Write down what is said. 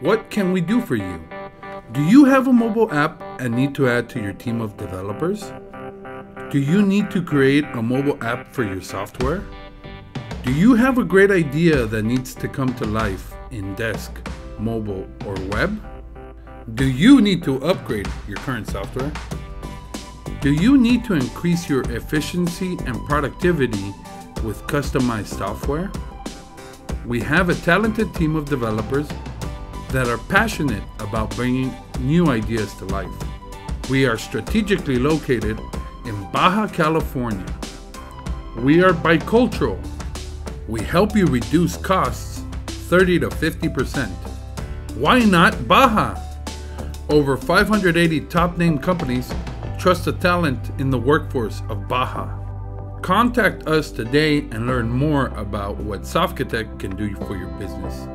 What can we do for you? Do you have a mobile app and need to add to your team of developers? Do you need to create a mobile app for your software? Do you have a great idea that needs to come to life in desk, mobile, or web? Do you need to upgrade your current software? Do you need to increase your efficiency and productivity with customized software? We have a talented team of developers that are passionate about bringing new ideas to life. We are strategically located in Baja California. We are bicultural. We help you reduce costs 30 to 50%. Why not Baja? Over 580 top name companies trust the talent in the workforce of Baja. Contact us today and learn more about what Softkitect can do for your business.